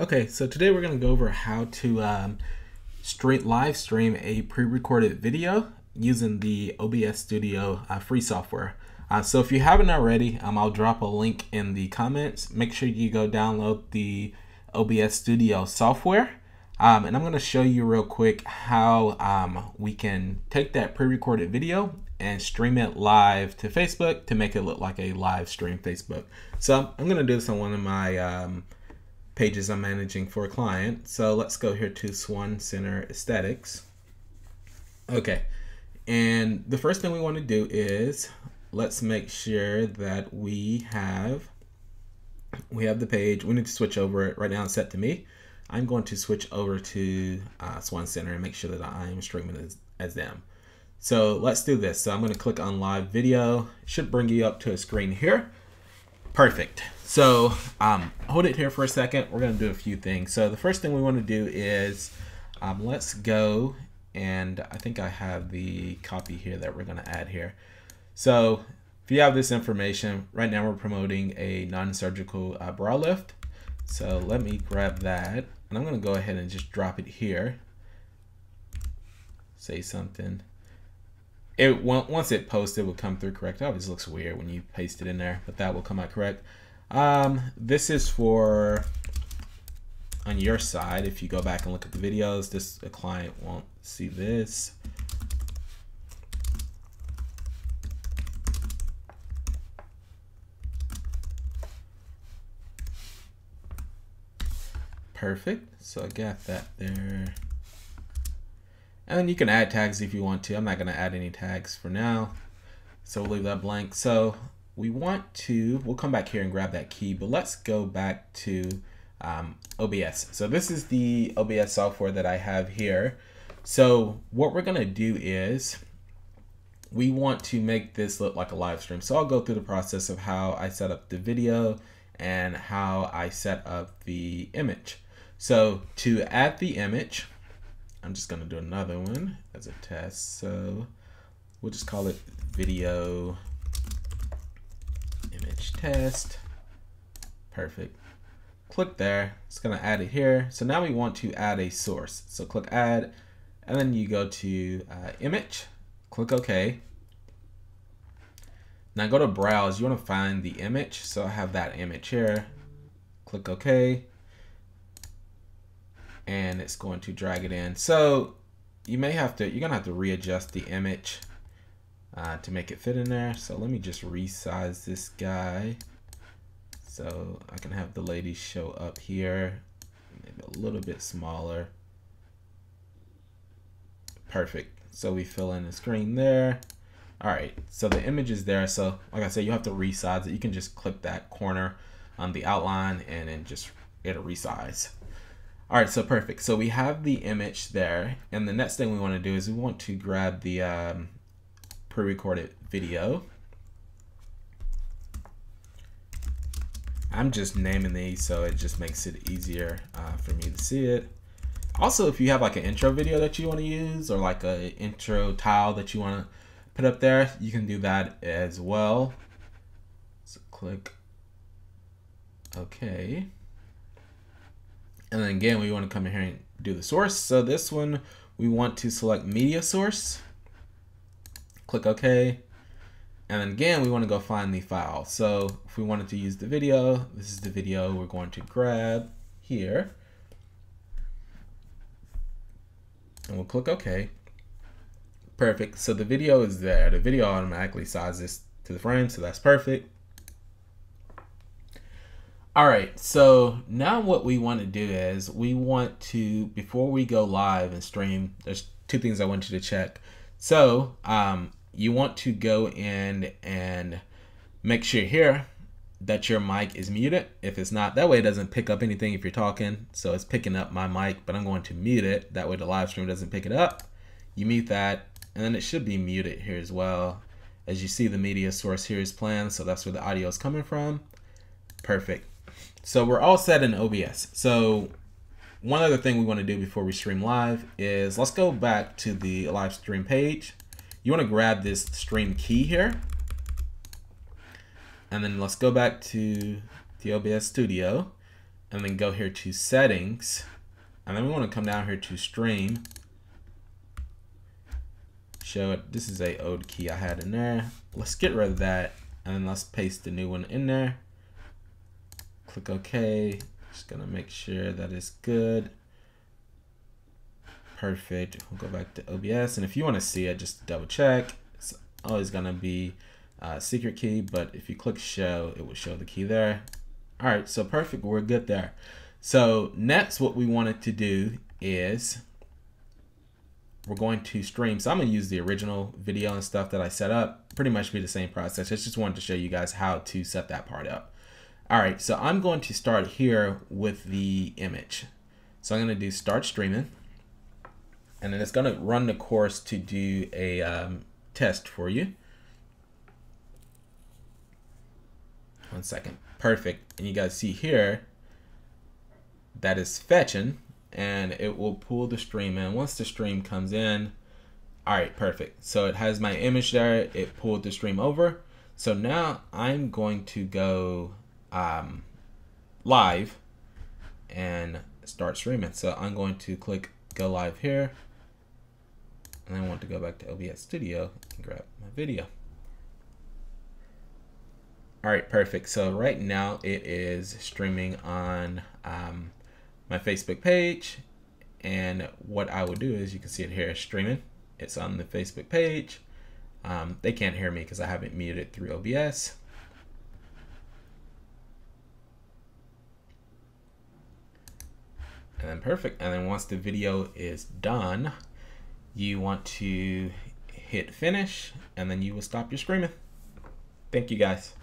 Okay, so today we're going to go over how to um, straight live stream a pre-recorded video using the OBS Studio uh, free software. Uh, so if you haven't already, um, I'll drop a link in the comments. Make sure you go download the OBS Studio software. Um, and I'm going to show you real quick how um, we can take that pre-recorded video and stream it live to Facebook to make it look like a live stream Facebook. So I'm going to do this on one of my um, pages I'm managing for a client. So let's go here to Swan Center Aesthetics. Okay, and the first thing we want to do is let's make sure that we have we have the page. We need to switch over it right now. It's set to me. I'm going to switch over to uh, Swan Center and make sure that I'm streaming as, as them. So let's do this. So I'm going to click on live video. It should bring you up to a screen here. Perfect. So um, hold it here for a second. We're going to do a few things. So the first thing we want to do is um, let's go and I think I have the copy here that we're going to add here. So if you have this information, right now we're promoting a non-surgical uh, brow lift. So let me grab that and I'm going to go ahead and just drop it here. Say something. It once it posts, it will come through correct. It always looks weird when you paste it in there, but that will come out correct. Um, this is for on your side. If you go back and look at the videos, this a client won't see this. Perfect. So I got that there. And you can add tags if you want to. I'm not going to add any tags for now. So we'll leave that blank. So we want to, we'll come back here and grab that key, but let's go back to um, OBS. So this is the OBS software that I have here. So what we're gonna do is we want to make this look like a live stream. So I'll go through the process of how I set up the video and how I set up the image. So to add the image, I'm just gonna do another one as a test. So we'll just call it video image test. Perfect. Click there. It's going to add it here. So now we want to add a source. So click add, and then you go to uh, image, click OK. Now go to browse. You want to find the image. So I have that image here. Click OK. And it's going to drag it in. So you may have to, you're to have to readjust the image uh, to make it fit in there. So let me just resize this guy. So I can have the lady show up here, maybe a little bit smaller. Perfect. So we fill in the screen there. All right, so the image is there. So like I said, you have to resize it. You can just click that corner on the outline and then just it'll resize. All right, so perfect. So we have the image there. And the next thing we want to do is we want to grab the um, pre-recorded video. I'm just naming these so it just makes it easier uh, for me to see it. Also, if you have like an intro video that you want to use or like an intro tile that you want to put up there, you can do that as well. So click OK. And then again, we want to come in here and do the source. So this one, we want to select media source click OK. And then again, we want to go find the file. So if we wanted to use the video, this is the video we're going to grab here. And we'll click OK. Perfect. So the video is there. The video automatically sizes to the frame, so that's perfect. All right, so now what we want to do is we want to, before we go live and stream, there's two things I want you to check. So um, you want to go in and make sure here that your mic is muted. If it's not, that way it doesn't pick up anything if you're talking. So it's picking up my mic, but I'm going to mute it. That way the live stream doesn't pick it up. You mute that, and then it should be muted here as well. As you see, the media source here is planned, so that's where the audio is coming from. Perfect. So we're all set in OBS. So one other thing we want to do before we stream live is let's go back to the live stream page you want to grab this stream key here. And then let's go back to the OBS Studio. and then go here to settings. And then we want to come down here to stream. Show it. This is a old key I had in there. Let's get rid of that. And then let's paste the new one in there. Click OK. Just gonna make sure that is good. Perfect. We'll go back to OBS. And if you want to see it, just double check. It's always gonna be a secret key, but if you click show, it will show the key there. All right, so perfect, we're good there. So next what we wanted to do is we're going to stream. So I'm gonna use the original video and stuff that I set up, pretty much be the same process. I just wanted to show you guys how to set that part up. All right, so I'm going to start here with the image. So I'm gonna do start streaming and then it's gonna run the course to do a um, test for you. One second. Perfect. And you guys see here that is fetching and it will pull the stream in. Once the stream comes in, all right, perfect. So it has my image there. It pulled the stream over. So now I'm going to go um, live and start streaming. So I'm going to click go live here. And I want to go back to OBS Studio and grab my video. All right, perfect. So right now it is streaming on um, my Facebook page. And what I will do is you can see it here streaming. It's on the Facebook page. Um, they can't hear me because I haven't muted through OBS. And then perfect. And then once the video is done, you want to hit finish and then you will stop your screaming. Thank you guys.